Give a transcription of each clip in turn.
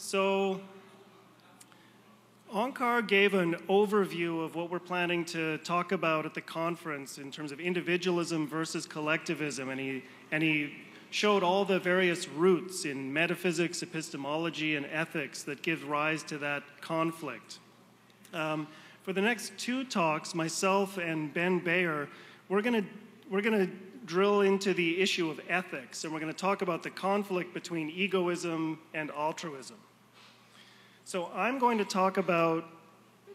So, Onkar gave an overview of what we're planning to talk about at the conference in terms of individualism versus collectivism, and he, and he showed all the various roots in metaphysics, epistemology, and ethics that give rise to that conflict. Um, for the next two talks, myself and Ben Bayer, we're going to we're going to drill into the issue of ethics, and we're going to talk about the conflict between egoism and altruism. So I'm going to talk about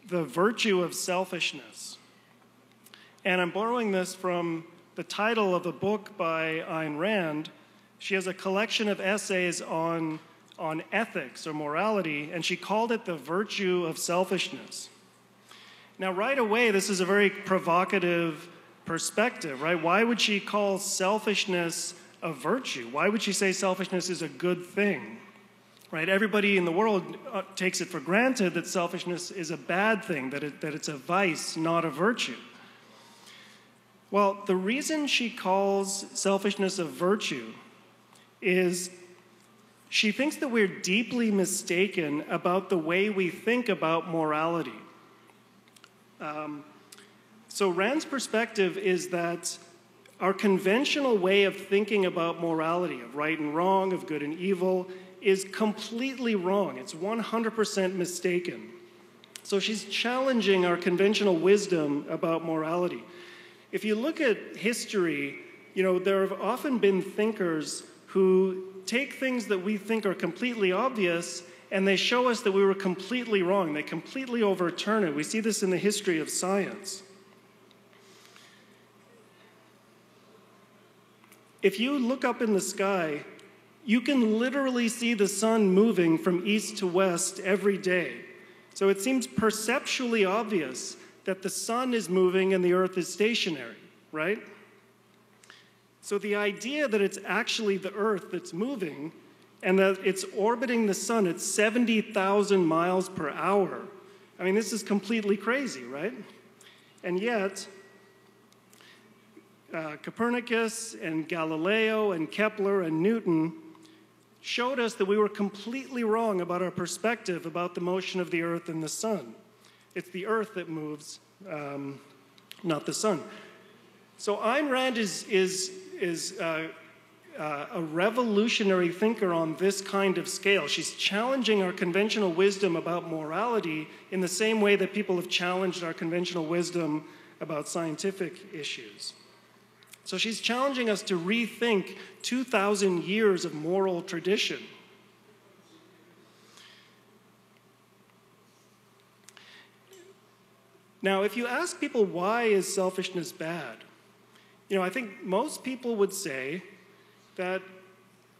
the virtue of selfishness. And I'm borrowing this from the title of a book by Ayn Rand. She has a collection of essays on, on ethics or morality, and she called it the virtue of selfishness. Now, right away, this is a very provocative perspective, right? Why would she call selfishness a virtue? Why would she say selfishness is a good thing? Right? Everybody in the world uh, takes it for granted that selfishness is a bad thing, that, it, that it's a vice, not a virtue. Well, the reason she calls selfishness a virtue is she thinks that we're deeply mistaken about the way we think about morality. Um, so, Rand's perspective is that our conventional way of thinking about morality, of right and wrong, of good and evil, is completely wrong. It's 100% mistaken. So she's challenging our conventional wisdom about morality. If you look at history, you know, there have often been thinkers who take things that we think are completely obvious and they show us that we were completely wrong. They completely overturn it. We see this in the history of science. If you look up in the sky you can literally see the sun moving from east to west every day. So it seems perceptually obvious that the sun is moving and the earth is stationary, right? So the idea that it's actually the earth that's moving and that it's orbiting the sun at 70,000 miles per hour, I mean, this is completely crazy, right? And yet, uh, Copernicus and Galileo and Kepler and Newton showed us that we were completely wrong about our perspective about the motion of the earth and the sun. It's the earth that moves, um, not the sun. So Ayn Rand is, is, is uh, uh, a revolutionary thinker on this kind of scale. She's challenging our conventional wisdom about morality in the same way that people have challenged our conventional wisdom about scientific issues. So she's challenging us to rethink 2,000 years of moral tradition. Now, if you ask people why is selfishness bad, you know, I think most people would say that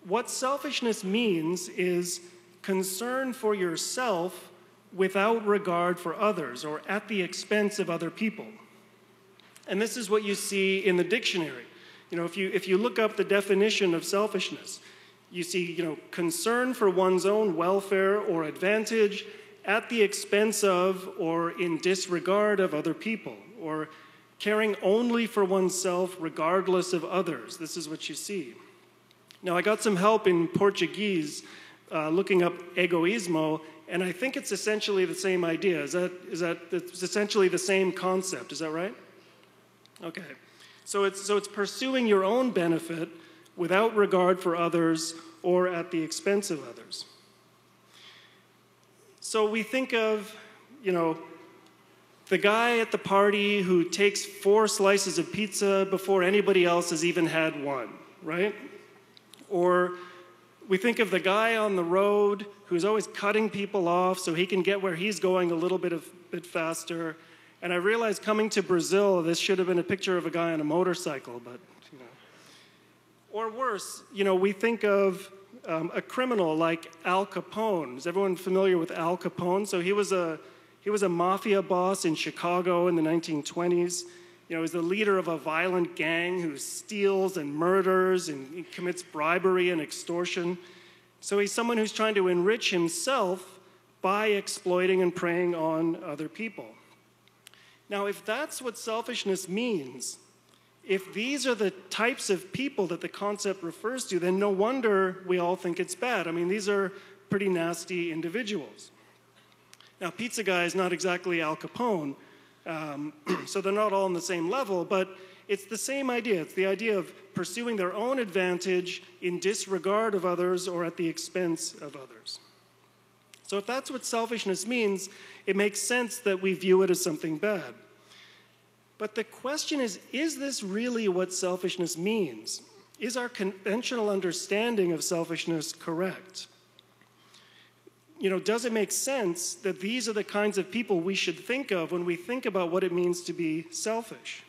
what selfishness means is concern for yourself without regard for others or at the expense of other people. And this is what you see in the dictionary. You know, if you, if you look up the definition of selfishness, you see, you know, concern for one's own welfare or advantage at the expense of or in disregard of other people, or caring only for oneself regardless of others. This is what you see. Now, I got some help in Portuguese uh, looking up egoismo, and I think it's essentially the same idea. Is that, is that it's essentially the same concept? Is that right? Okay. So it's, so it's pursuing your own benefit without regard for others or at the expense of others. So we think of, you know, the guy at the party who takes four slices of pizza before anybody else has even had one, right? Or we think of the guy on the road who's always cutting people off so he can get where he's going a little bit, of, bit faster. And I realized coming to Brazil, this should have been a picture of a guy on a motorcycle, but, you know. Or worse, you know, we think of um, a criminal like Al Capone. Is everyone familiar with Al Capone? So he was a, he was a mafia boss in Chicago in the 1920s. You know, he's the leader of a violent gang who steals and murders and commits bribery and extortion. So he's someone who's trying to enrich himself by exploiting and preying on other people. Now, if that's what selfishness means, if these are the types of people that the concept refers to, then no wonder we all think it's bad. I mean, these are pretty nasty individuals. Now, Pizza Guy is not exactly Al Capone, um, so they're not all on the same level, but it's the same idea. It's the idea of pursuing their own advantage in disregard of others or at the expense of others. So, if that's what selfishness means, it makes sense that we view it as something bad. But the question is is this really what selfishness means? Is our conventional understanding of selfishness correct? You know, does it make sense that these are the kinds of people we should think of when we think about what it means to be selfish?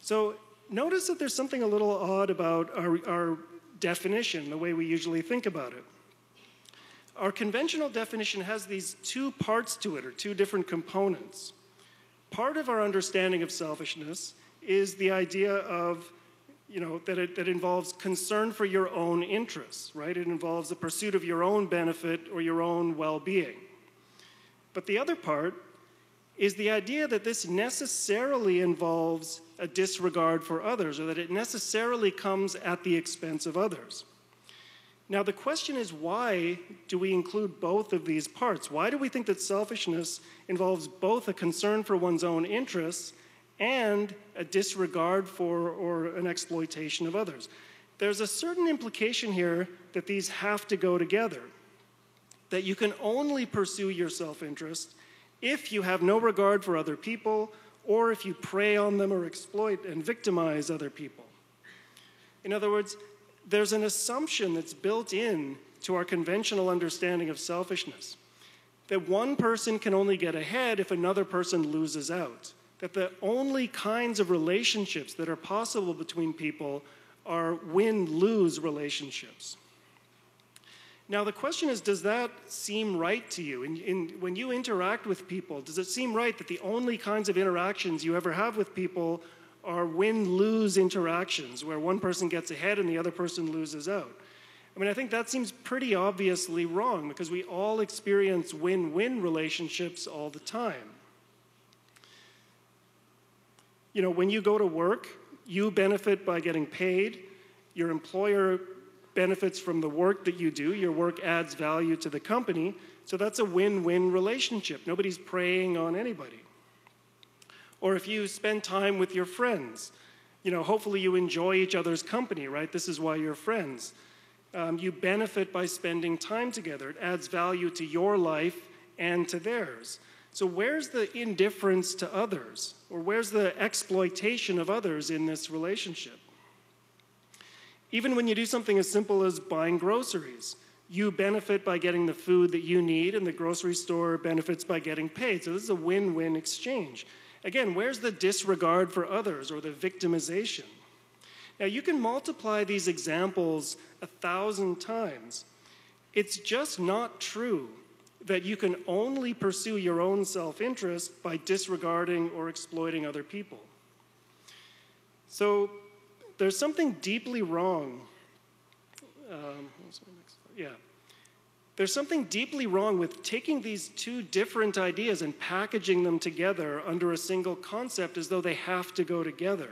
So, notice that there's something a little odd about our, our definition, the way we usually think about it. Our conventional definition has these two parts to it, or two different components. Part of our understanding of selfishness is the idea of, you know, that it that involves concern for your own interests, right? It involves the pursuit of your own benefit or your own well being. But the other part is the idea that this necessarily involves a disregard for others, or that it necessarily comes at the expense of others. Now, the question is why do we include both of these parts? Why do we think that selfishness involves both a concern for one's own interests and a disregard for or an exploitation of others? There's a certain implication here that these have to go together, that you can only pursue your self interest if you have no regard for other people or if you prey on them or exploit and victimize other people. In other words, there's an assumption that's built in to our conventional understanding of selfishness that one person can only get ahead if another person loses out. That the only kinds of relationships that are possible between people are win lose relationships. Now, the question is does that seem right to you? In, in, when you interact with people, does it seem right that the only kinds of interactions you ever have with people are win lose interactions where one person gets ahead and the other person loses out. I mean, I think that seems pretty obviously wrong because we all experience win win relationships all the time. You know, when you go to work, you benefit by getting paid, your employer benefits from the work that you do, your work adds value to the company, so that's a win win relationship. Nobody's preying on anybody. Or if you spend time with your friends, you know, hopefully you enjoy each other's company, right? This is why you're friends. Um, you benefit by spending time together. It adds value to your life and to theirs. So, where's the indifference to others? Or where's the exploitation of others in this relationship? Even when you do something as simple as buying groceries, you benefit by getting the food that you need, and the grocery store benefits by getting paid. So, this is a win win exchange. Again, where's the disregard for others or the victimization? Now, you can multiply these examples a thousand times. It's just not true that you can only pursue your own self interest by disregarding or exploiting other people. So, there's something deeply wrong. Um, yeah. There's something deeply wrong with taking these two different ideas and packaging them together under a single concept as though they have to go together.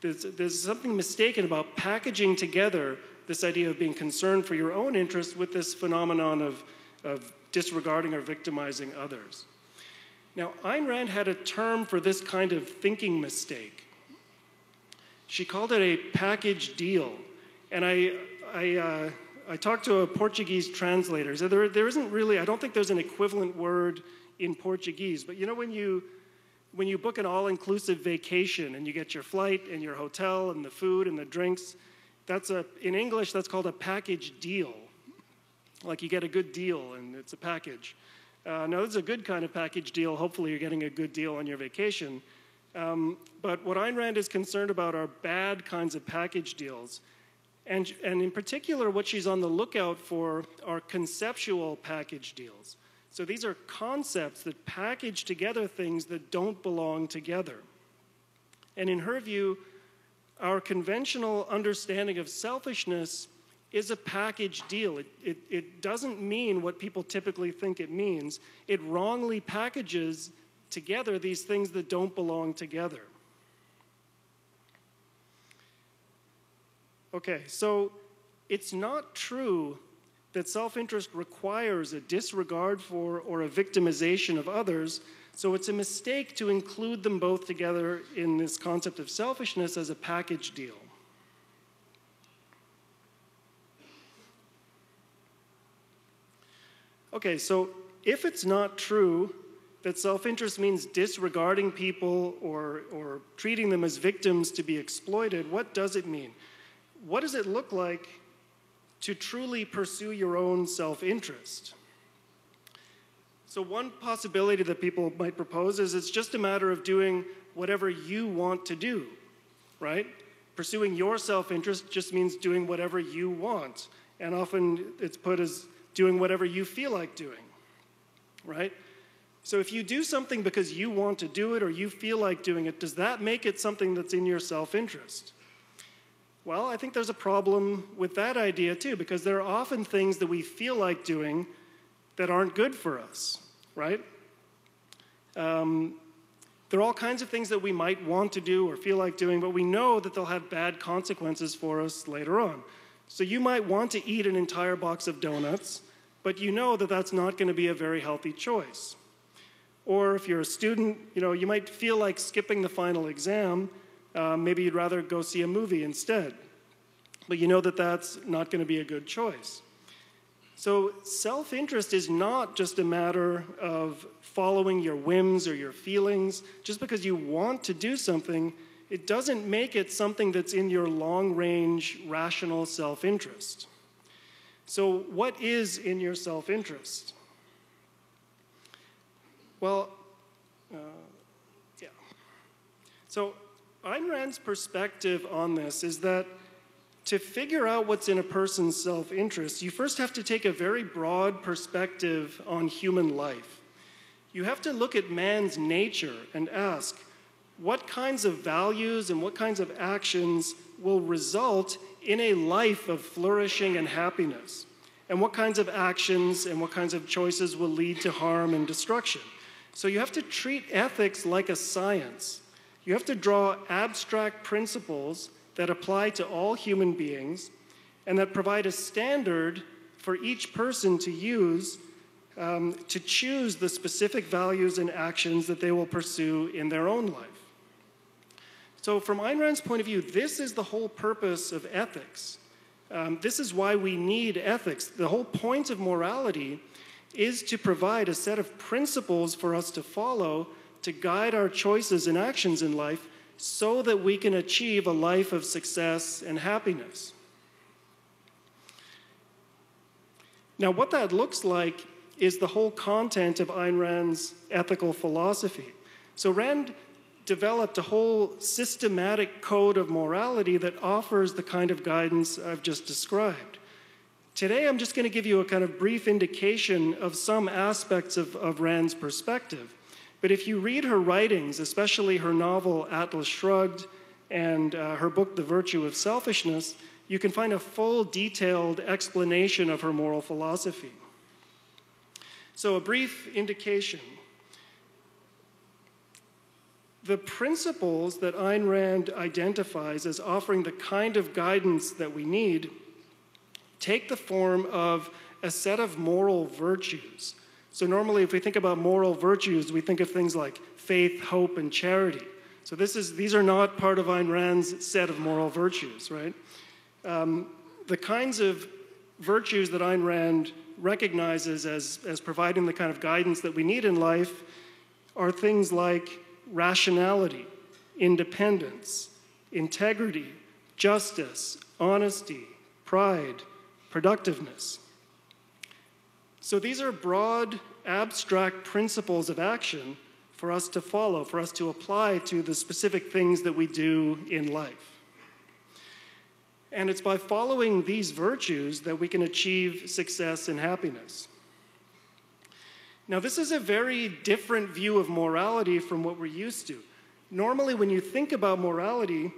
There's, there's something mistaken about packaging together this idea of being concerned for your own interest with this phenomenon of, of disregarding or victimizing others. Now, Ayn Rand had a term for this kind of thinking mistake. She called it a package deal. And I, I uh, I talked to a Portuguese translator. So there, there isn't really, I don't think there's an equivalent word in Portuguese. But you know, when you, when you book an all inclusive vacation and you get your flight and your hotel and the food and the drinks, that's a, in English, that's called a package deal. Like you get a good deal and it's a package. Uh, now, this is a good kind of package deal. Hopefully, you're getting a good deal on your vacation. Um, but what Ayn Rand is concerned about are bad kinds of package deals. And, and in particular, what she's on the lookout for are conceptual package deals. So these are concepts that package together things that don't belong together. And in her view, our conventional understanding of selfishness is a package deal. It, it, it, doesn't mean what people typically think it means. It wrongly packages together these things that don't belong together. Okay, so it's not true that self interest requires a disregard for or a victimization of others, so it's a mistake to include them both together in this concept of selfishness as a package deal. Okay, so if it's not true that self interest means disregarding people or, or treating them as victims to be exploited, what does it mean? What does it look like to truly pursue your own self interest? So, one possibility that people might propose is it's just a matter of doing whatever you want to do, right? Pursuing your self interest just means doing whatever you want. And often it's put as doing whatever you feel like doing, right? So if you do something because you want to do it or you feel like doing it, does that make it something that's in your self interest? Well, I think there's a problem with that idea too, because there are often things that we feel like doing that aren't good for us, right? Um, there are all kinds of things that we might want to do or feel like doing, but we know that they'll have bad consequences for us later on. So you might want to eat an entire box of donuts, but you know that that's not going to be a very healthy choice. Or if you're a student, you know, you might feel like skipping the final exam. Uh, maybe you'd rather go see a movie instead. But you know that that's not going to be a good choice. So, self interest is not just a matter of following your whims or your feelings. Just because you want to do something, it doesn't make it something that's in your long range, rational self interest. So, what is in your self interest? Well, uh, yeah. So, Ayn Rand's perspective on this is that to figure out what's in a person's self interest, you first have to take a very broad perspective on human life. You have to look at man's nature and ask, what kinds of values and what kinds of actions will result in a life of flourishing and happiness? And what kinds of actions and what kinds of choices will lead to harm and destruction? So you have to treat ethics like a science. You have to draw abstract principles that apply to all human beings and that provide a standard for each person to use um, to choose the specific values and actions that they will pursue in their own life. So, from Ayn Rand's point of view, this is the whole purpose of ethics. Um, this is why we need ethics. The whole point of morality is to provide a set of principles for us to follow to guide our choices and actions in life so that we can achieve a life of success and happiness. Now, what that looks like is the whole content of Ayn Rand's ethical philosophy. So, Rand developed a whole systematic code of morality that offers the kind of guidance I've just described. Today, I'm just going to give you a kind of brief indication of some aspects of, of Rand's perspective. But if you read her writings, especially her novel Atlas Shrugged and uh, her book The Virtue of Selfishness, you can find a full, detailed explanation of her moral philosophy. So, a brief indication the principles that Ayn Rand identifies as offering the kind of guidance that we need take the form of a set of moral virtues. So, normally, if we think about moral virtues, we think of things like faith, hope, and charity. So, this is, these are not part of Ayn Rand's set of moral virtues, right? Um, the kinds of virtues that Ayn Rand recognizes as, as providing the kind of guidance that we need in life are things like rationality, independence, integrity, justice, honesty, pride, productiveness. So these are broad, abstract principles of action for us to follow, for us to apply to the specific things that we do in life. And it's by following these virtues that we can achieve success and happiness. Now, this is a very different view of morality from what we're used to. Normally, when you think about morality,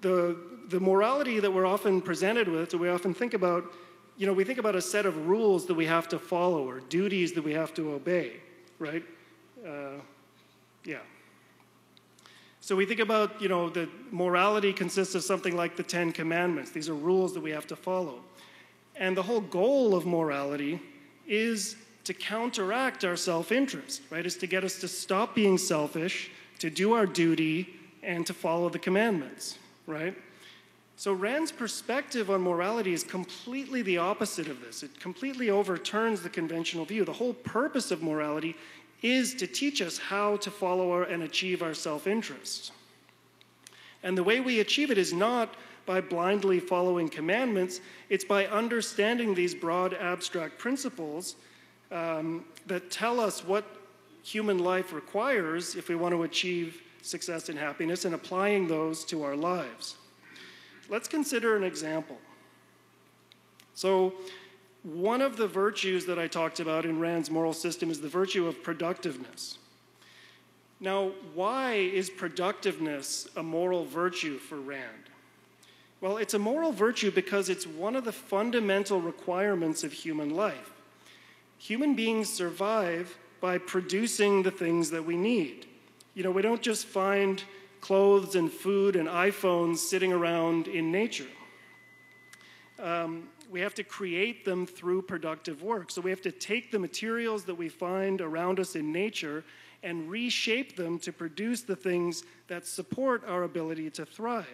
the, the morality that we're often presented with, that we often think about, you know, we think about a set of rules that we have to follow or duties that we have to obey, right? Uh, yeah. So we think about, you know, the morality consists of something like the Ten Commandments. These are rules that we have to follow. And the whole goal of morality is to counteract our self interest, right? Is to get us to stop being selfish, to do our duty, and to follow the commandments, right? So Rand's perspective on morality is completely the opposite of this. It completely overturns the conventional view. The whole purpose of morality is to teach us how to follow our, and achieve our self interest. And the way we achieve it is not by blindly following commandments, it's by understanding these broad abstract principles um, that tell us what human life requires if we want to achieve success and happiness and applying those to our lives. Let's consider an example. So, one of the virtues that I talked about in Rand's moral system is the virtue of productiveness. Now, why is productiveness a moral virtue for Rand? Well, it's a moral virtue because it's one of the fundamental requirements of human life. Human beings survive by producing the things that we need. You know, we don't just find clothes and food and iPhones sitting around in nature. Um, we have to create them through productive work. So we have to take the materials that we find around us in nature and reshape them to produce the things that support our ability to thrive.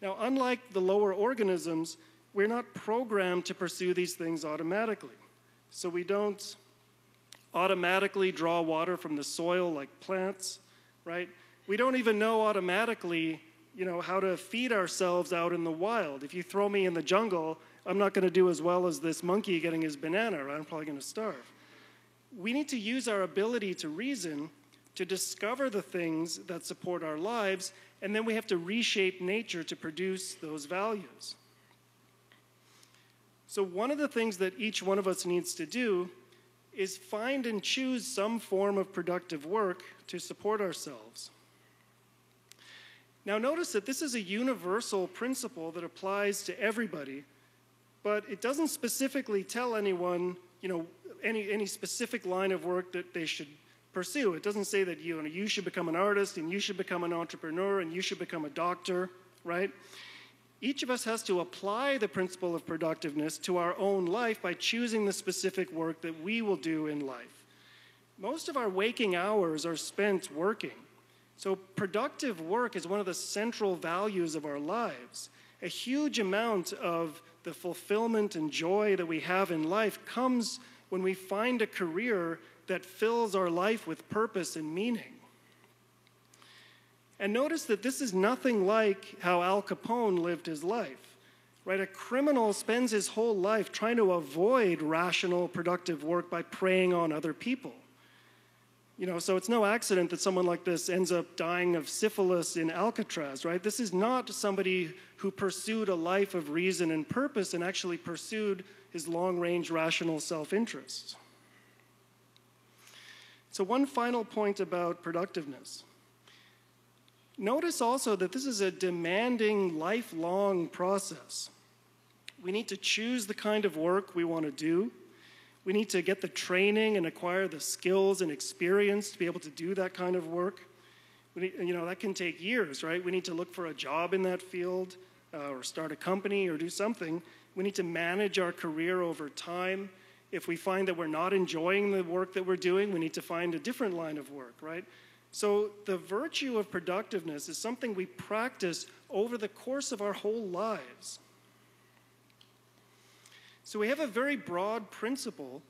Now, unlike the lower organisms, we're not programmed to pursue these things automatically. So we don't automatically draw water from the soil like plants, right? We don't even know automatically you know, how to feed ourselves out in the wild. If you throw me in the jungle, I'm not going to do as well as this monkey getting his banana, right? I'm probably going to starve. We need to use our ability to reason to discover the things that support our lives, and then we have to reshape nature to produce those values. So, one of the things that each one of us needs to do is find and choose some form of productive work to support ourselves. Now, notice that this is a universal principle that applies to everybody, but it doesn't specifically tell anyone, you know, any, any specific line of work that they should pursue. It doesn't say that you, know, you should become an artist and you should become an entrepreneur and you should become a doctor, right? Each of us has to apply the principle of productiveness to our own life by choosing the specific work that we will do in life. Most of our waking hours are spent working. So, productive work is one of the central values of our lives. A huge amount of the fulfillment and joy that we have in life comes when we find a career that fills our life with purpose and meaning. And notice that this is nothing like how Al Capone lived his life. Right? A criminal spends his whole life trying to avoid rational, productive work by preying on other people. You know, so it's no accident that someone like this ends up dying of syphilis in Alcatraz, right? This is not somebody who pursued a life of reason and purpose and actually pursued his long range rational self interest. So, one final point about productiveness. Notice also that this is a demanding, lifelong process. We need to choose the kind of work we want to do. We need to get the training and acquire the skills and experience to be able to do that kind of work. Need, you know, that can take years, right? We need to look for a job in that field uh, or start a company or do something. We need to manage our career over time. If we find that we're not enjoying the work that we're doing, we need to find a different line of work, right? So the virtue of productiveness is something we practice over the course of our whole lives. So we have a very broad principle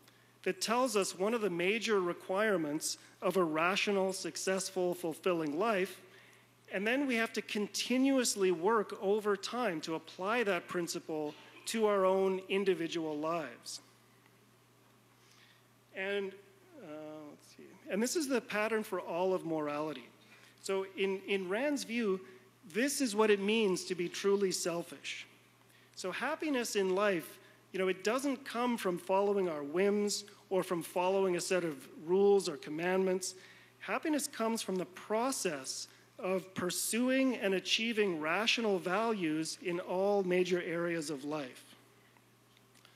that tells us one of the major requirements of a rational, successful, fulfilling life. And then we have to continuously work over time to apply that principle to our own individual lives. And uh, let's see. And this is the pattern for all of morality. So, in, in Rand's view, this is what it means to be truly selfish. So, happiness in life you know, it doesn't come from following our whims or from following a set of rules or commandments. Happiness comes from the process of pursuing and achieving rational values in all major areas of life.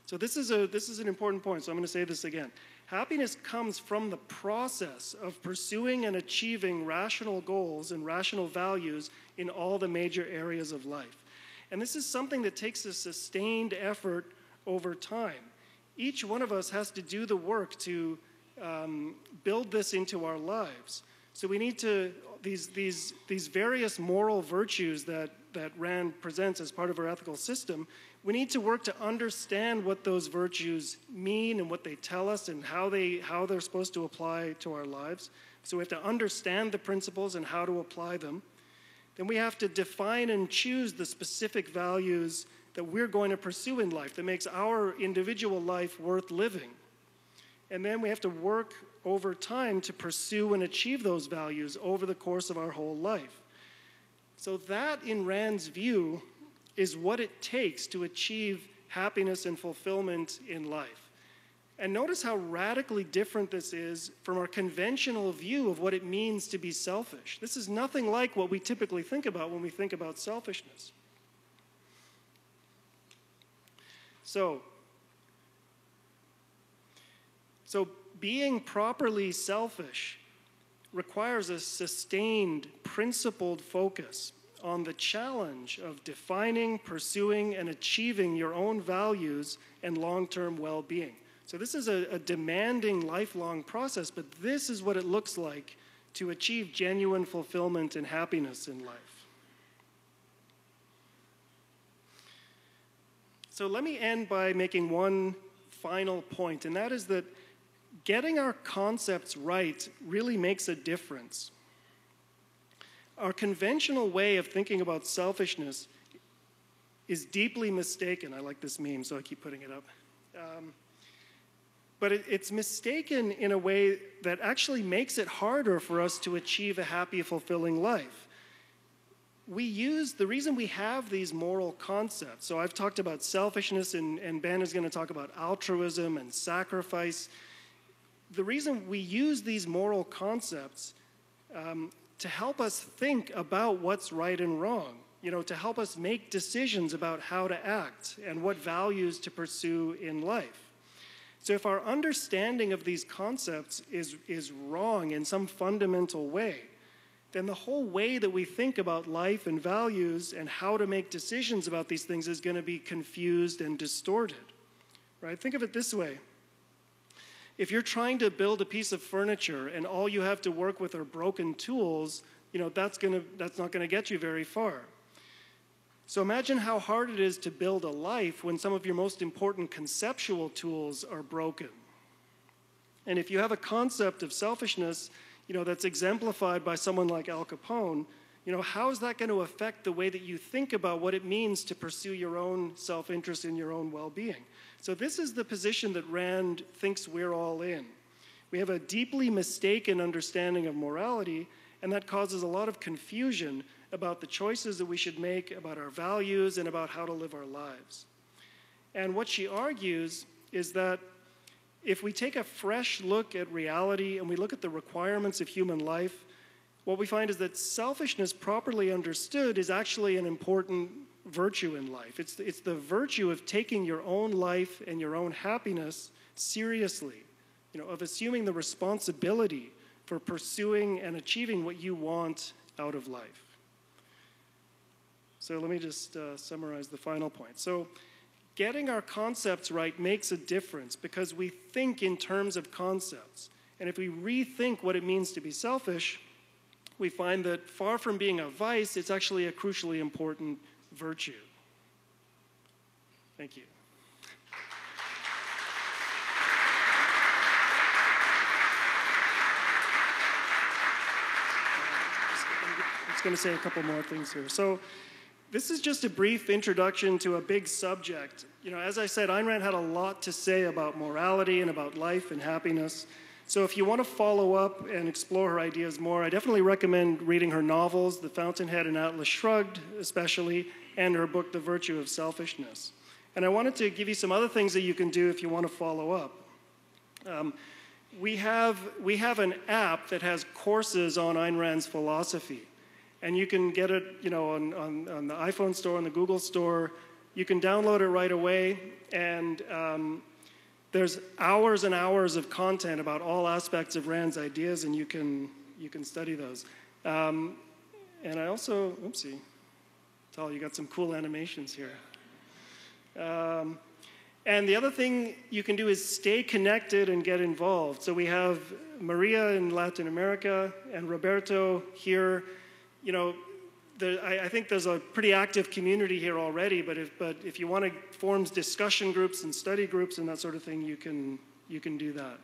So this is, a, this is an important point, so I'm going to say this again. Happiness comes from the process of pursuing and achieving rational goals and rational values in all the major areas of life. And this is something that takes a sustained effort over time. Each one of us has to do the work to um, build this into our lives. So we need to, these, these, these various moral virtues that, that Rand presents as part of our ethical system, we need to work to understand what those virtues mean and what they tell us and how, they, how they're supposed to apply to our lives. So we have to understand the principles and how to apply them. Then we have to define and choose the specific values that we're going to pursue in life that makes our individual life worth living. And then we have to work over time to pursue and achieve those values over the course of our whole life. So, that, in Rand's view, is what it takes to achieve happiness and fulfillment in life. And notice how radically different this is from our conventional view of what it means to be selfish. This is nothing like what we typically think about when we think about selfishness. So, so being properly selfish requires a sustained, principled focus on the challenge of defining, pursuing, and achieving your own values and long term well being. So, this is a, a, demanding, lifelong process, but this is what it looks like to achieve genuine fulfillment and happiness in life. So let me end by making one final point, and that is that getting our concepts right really makes a difference. Our conventional way of thinking about selfishness is deeply mistaken. I like this meme, so I keep putting it up. Um, but it, it's mistaken in a way that actually makes it harder for us to achieve a happy, fulfilling life we use the reason we have these moral concepts. So I've talked about selfishness, and, and Ben is going to talk about altruism and sacrifice. The reason we use these moral concepts um, to help us think about what's right and wrong, you know, to help us make decisions about how to act and what values to pursue in life. So if our understanding of these concepts is, is wrong in some fundamental way, then the whole way that we think about life and values and how to make decisions about these things is going to be confused and distorted. Right? Think of it this way. If you're trying to build a piece of furniture and all you have to work with are broken tools, you know, that's, gonna, that's not going to get you very far. So imagine how hard it is to build a life when some of your most important conceptual tools are broken. And if you have a concept of selfishness you know, that's exemplified by someone like Al Capone, you know, how is that going to affect the way that you think about what it means to pursue your own self interest in your own well being? So, this is the position that Rand thinks we're all in. We have a deeply mistaken understanding of morality, and that causes a lot of confusion about the choices that we should make, about our values, and about how to live our lives. And what she argues is that if we take a fresh look at reality and we look at the requirements of human life, what we find is that selfishness, properly understood, is actually an important virtue in life. It's, it's the virtue of taking your own life and your own happiness seriously, you know, of assuming the responsibility for pursuing and achieving what you want out of life. So let me just uh, summarize the final point. So getting our concepts right makes a difference because we think in terms of concepts. And if we rethink what it means to be selfish, we find that far from being a vice, it's actually a crucially important virtue. Thank you. I'm just going to say a couple more things here. So, this is just a brief introduction to a big subject. You know, as I said, Ayn Rand had a lot to say about morality and about life and happiness. So if you want to follow up and explore her ideas more, I definitely recommend reading her novels, The Fountainhead and Atlas Shrugged, especially, and her book, The Virtue of Selfishness. And I wanted to give you some other things that you can do if you want to follow up. Um, we, have, we have an app that has courses on Ayn Rand's philosophy and you can get it you know, on, on, on the iPhone store, on the Google store. You can download it right away, and um, there's hours and hours of content about all aspects of Rand's ideas, and you can, you can study those. Um, and I also, oopsie, Tal, you got some cool animations here. Um, And the other thing you can do is stay connected and get involved. So we have Maria in Latin America and Roberto here. You know, the, I, I, think there's a pretty active community here already, but if, but if you want to form discussion groups and study groups and that sort of thing, you can, you can do that.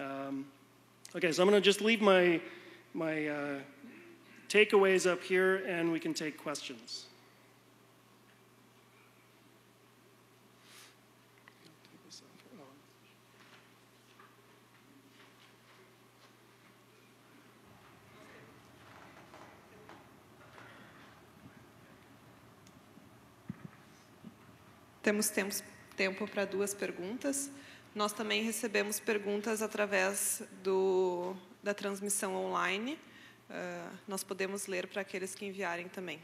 Um, okay, so I'm going to just leave my, my uh, takeaways up here and we can take questions. Temos tempo, para duas perguntas. Nós também recebemos perguntas através do, da transmissão online. Uh, nós podemos ler para aqueles que enviarem também.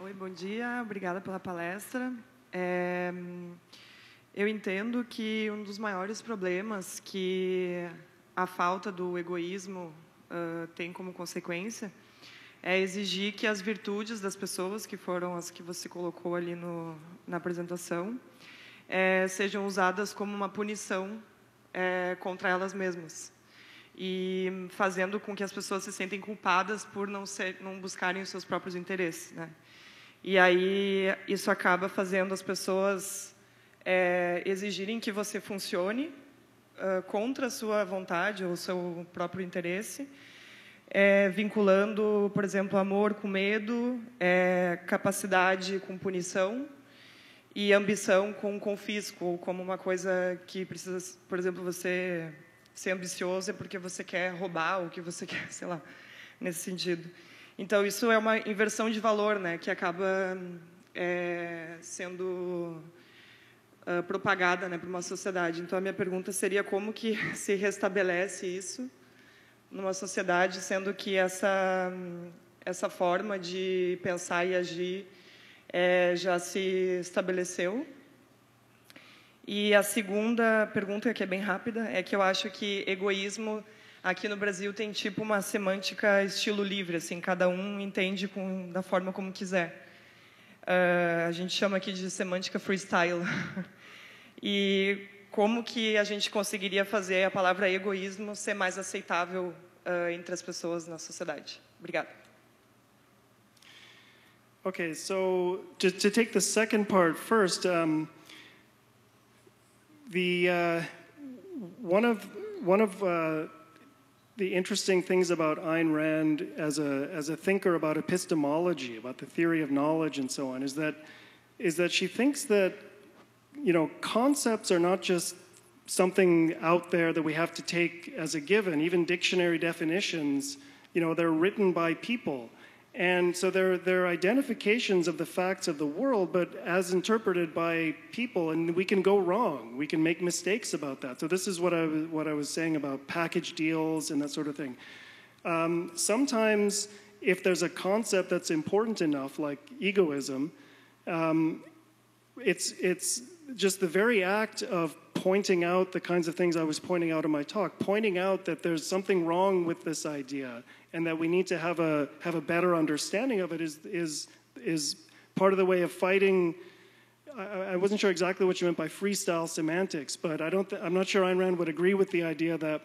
Oi, bom dia. Obrigada pela palestra. É, eu entendo que um dos maiores problemas que a falta do egoísmo uh, tem como consequência é exigir que as virtudes das pessoas, que foram as que você colocou ali no, na apresentação, é, sejam usadas como uma punição é, contra elas mesmas e fazendo com que as pessoas se sentem culpadas por não ser, não buscarem os seus próprios interesses, né? E aí isso acaba fazendo as pessoas é, exigirem que você funcione uh, contra a sua vontade ou o seu próprio interesse é, vinculando, por exemplo, amor com medo, é, capacidade com punição e ambição com confisco, como uma coisa que precisa, por exemplo, você ser ambicioso é porque você quer roubar ou que você quer, sei lá, nesse sentido. Então isso é uma inversão de valor, né, que acaba é, sendo uh, propagada, né, para uma sociedade. Então a minha pergunta seria como que se restabelece isso? Numa sociedade, sendo que essa essa forma de pensar e agir é, já se estabeleceu. E a segunda pergunta, que é bem rápida, é que eu acho que egoísmo aqui no Brasil tem tipo uma semântica estilo livre, assim, cada um entende com, da forma como quiser. Uh, a gente chama aqui de semântica freestyle. e como que a gente conseguiria fazer a palavra egoísmo ser mais aceitável uh, entre as pessoas na sociedade. Obrigada. Okay, so to, to take the second part first, um, the uh, one of one of uh, the interesting things about Ayn Rand as a as a thinker about epistemology, about the theory of knowledge and so on, is that is that she thinks that you know concepts are not just something out there that we have to take as a given. Even dictionary definitions, you know, they're written by people. And so they're, they're identifications of the facts of the world, but as interpreted by people, and we can go wrong. We can make mistakes about that. So this is what I, what I was saying about package deals and that sort of thing. Um, sometimes, if there's a concept that's important enough, like egoism, um, it's, it's just the very act of pointing out the kinds of things I was pointing out in my talk, pointing out that there's something wrong with this idea and that we need to have a, have a better understanding of it is, is, is part of the way of fighting. I, I wasn't sure exactly what you meant by freestyle semantics, but I don't I'm not sure Ayn Rand would agree with the idea that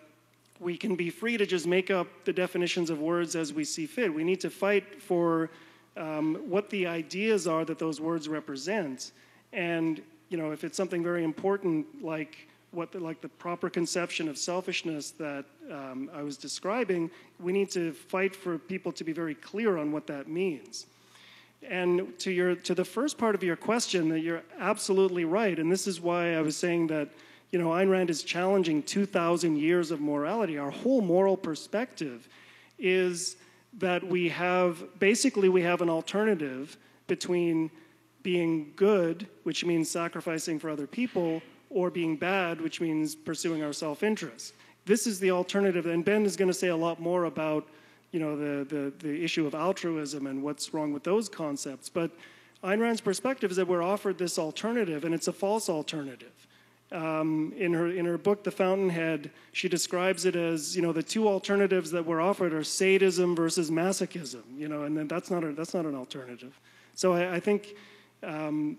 we can be free to just make up the definitions of words as we see fit. We need to fight for um, what the ideas are that those words represent. And you know, if it's something very important like what the, like the proper conception of selfishness that um, I was describing, we need to fight for people to be very clear on what that means. And to your to the first part of your question, that you're absolutely right, and this is why I was saying that you know Ayn Rand is challenging 2,000 years of morality. Our whole moral perspective is that we have basically we have an alternative between being good, which means sacrificing for other people, or being bad, which means pursuing our self interest. This is the alternative, and Ben is going to say a lot more about you know, the, the, the issue of altruism and what's wrong with those concepts. But Ayn Rand's perspective is that we're offered this alternative, and it's a false alternative. Um, in, her, in her book, The Fountainhead, she describes it as, you know, the two alternatives that we're offered are sadism versus masochism, you know, and then that's not, a, that's not an alternative. So I, I think um,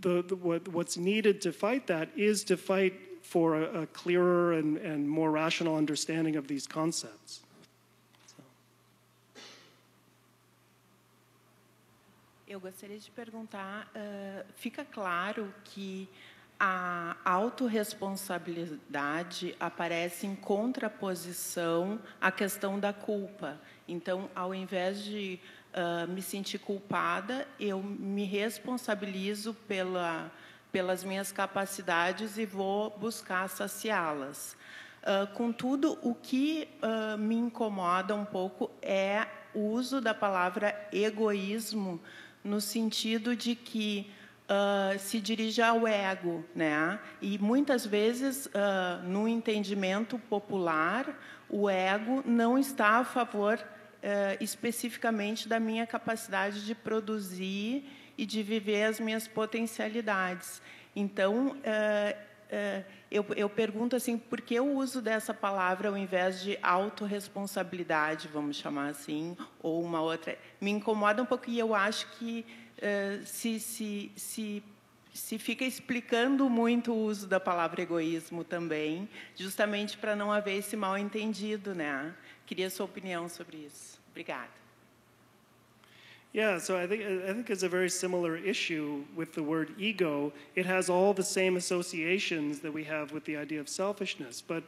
the, the, what, what's needed to fight that is to fight for a, a clearer and, and more rational understanding of these concepts. Eu gostaria de perguntar: uh, fica claro que a autorresponsabilidade aparece em contraposição à questão da culpa. Então, ao invés de uh, me sentir culpada, eu me responsabilizo pela, pelas minhas capacidades e vou buscar saciá-las. Uh, contudo, o que uh, me incomoda um pouco é o uso da palavra egoísmo, no sentido de que uh, se dirige ao ego, né? E muitas vezes, uh, no entendimento popular, o ego não está a favor uh, especificamente da minha capacidade de produzir e de viver as minhas potencialidades. Então, eu, eu, pergunto assim, por que o uso dessa palavra ao invés de autorresponsabilidade, vamos chamar assim, ou uma outra? Me incomoda um pouco e eu acho que eh, se, se, se, se fica explicando muito o uso da palavra egoísmo também, justamente para não haver esse mal entendido, né? Queria sua opinião sobre isso. Obrigada. Yeah, so I think I think it's a very similar issue with the word ego. It has all the same associations that we have with the idea of selfishness. But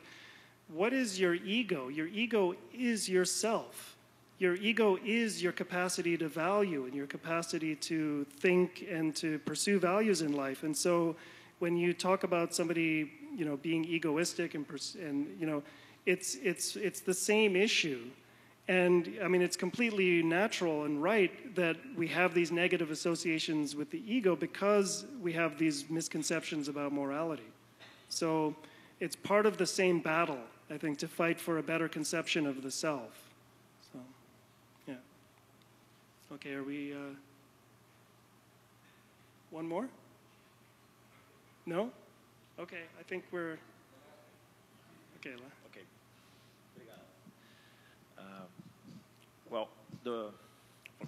what is your ego? Your ego is yourself your ego is your capacity to value and your capacity to think and to pursue values in life. And so when you talk about somebody, you know, being egoistic and, and you know, it's, it's, it's the same issue. And I mean, it's completely natural and right that we have these negative associations with the ego because we have these misconceptions about morality. So it's part of the same battle, I think, to fight for a better conception of the self. So, yeah. Okay, are we. Uh, one more? No? Okay, I think we're. Okay. Uh, well, the,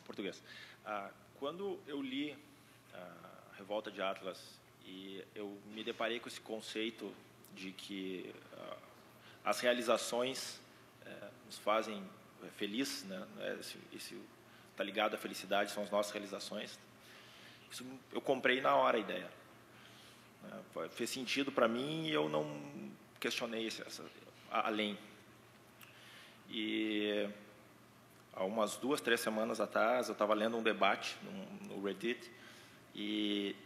português. Uh, quando eu li uh, Revolta de Atlas e eu me deparei com esse conceito de que uh, as realizações uh, nos fazem felizes, né? Esse, esse está ligado à felicidade, são as nossas realizações. Isso eu comprei na hora a ideia. É, fez sentido para mim e eu não questionei essa, além. E há umas duas, três semanas atrás, eu estava lendo um debate no, Reddit e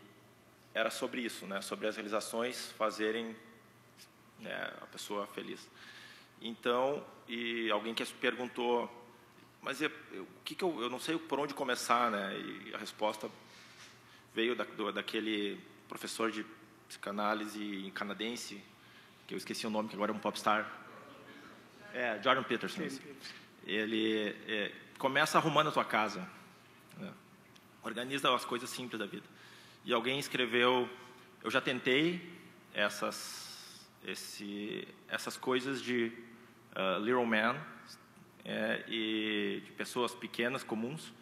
era sobre isso, né? Sobre as realizações fazerem né, a pessoa feliz. Então, e alguém que perguntou mas eu, que, que eu, eu não sei por onde começar, né? E a resposta veio da, do, daquele professor de psicanálise canadense, que eu esqueci o nome, que agora é um popstar. É, Jordan Peterson. Ele é, começa arrumando a tua casa. Né? Organiza as coisas simples da vida. E alguém escreveu, eu já tentei essas, esse, essas coisas de uh, Little Man, é, e de pessoas pequenas, comuns,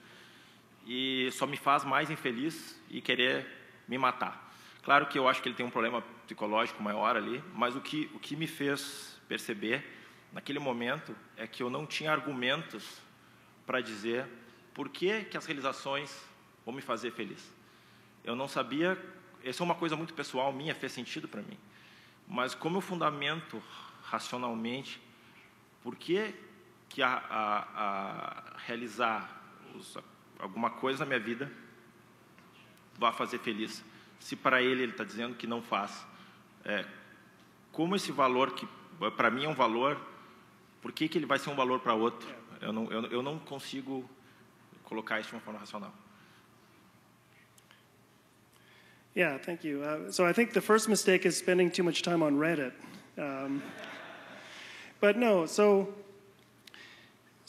e só me faz mais infeliz e querer me matar. Claro que eu acho que ele tem um problema psicológico maior ali, mas o que, o que me fez perceber naquele momento é que eu não tinha argumentos para dizer por que, que as realizações vão me fazer feliz. Eu não sabia, essa é uma coisa muito pessoal minha, fez sentido para mim. Mas como eu fundamento racionalmente por que que a, a, a realizar os, alguma coisa na minha vida vá fazer feliz. Se para ele ele está dizendo que não faz, é, como esse valor que para mim é um valor, por que, que ele vai ser um valor para outro? Eu não, eu, eu não consigo colocar isso de uma forma racional. Yeah, thank you. Uh, so I think the first mistake is spending too much time on Reddit. Um, but no, so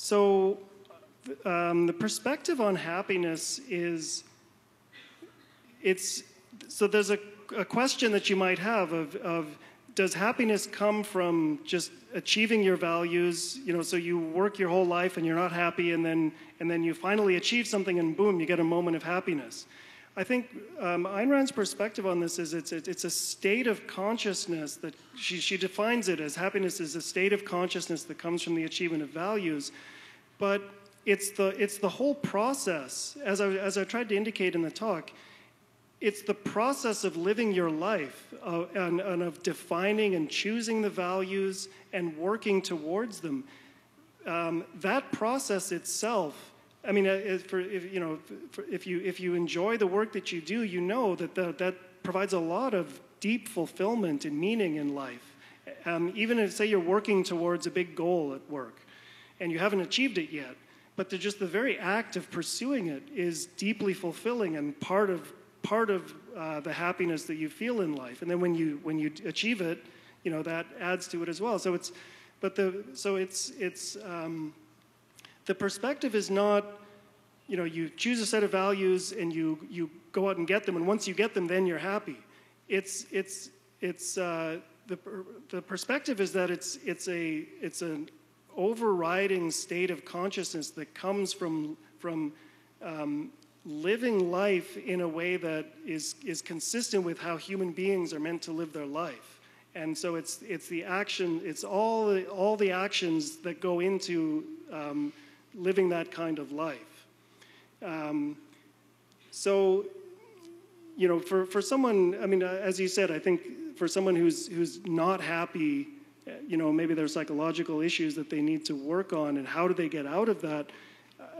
So, um, the perspective on happiness is it's so there's a, a question that you might have of, of does happiness come from just achieving your values you know so you work your whole life and you're not happy and then and then you finally achieve something and boom you get a moment of happiness I think um, Ayn Rand's perspective on this is it's, it's a state of consciousness that she, she defines it as happiness is a state of consciousness that comes from the achievement of values. But it's the, it's the whole process, as I, as I tried to indicate in the talk, it's the process of living your life uh, and, and, of defining and choosing the values and working towards them. Um, that process itself I mean, uh, for, if, you know, for, if, you, if you enjoy the work that you do, you know that the, that provides a lot of deep fulfillment and meaning in life. Um, even if, say, you're working towards a big goal at work and you haven't achieved it yet, but the, just the very act of pursuing it is deeply fulfilling and part of, part of uh, the happiness that you feel in life. And then when you, when you achieve it, you know, that adds to it as well. So it's, but the, so it's, it's, um, the perspective is not, you know, you choose a set of values and you, you go out and get them, and once you get them, then you're happy. It's, it's, it's, uh, the, the perspective is that it's, it's, a, it's an overriding state of consciousness that comes from, from um, living life in a way that is, is consistent with how human beings are meant to live their life. And so it's, it's the action, it's all the, all the actions that go into um, living that kind of life. Um, so, you know, for, for someone, I mean, uh, as you said, I think for someone who's, who's not happy, uh, you know, maybe there's psychological issues that they need to work on, and how do they get out of that?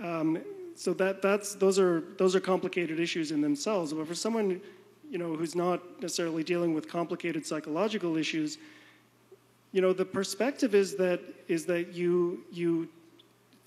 Um, so that, that's, those, are, those are complicated issues in themselves. But for someone, you know, who's not necessarily dealing with complicated psychological issues, you know, the perspective is that, is that you, you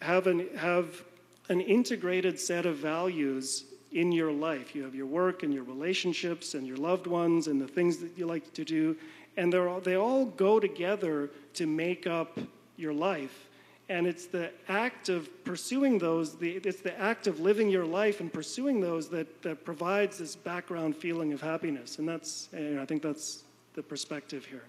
have an, have an integrated set of values in your life. You have your work and your relationships and your loved ones and the things that you like to do, and they're all, they all go together to make up your life. And it's the act of pursuing those, the, it's the act of living your life and pursuing those that, that provides this background feeling of happiness. And that's, and I think that's the perspective here.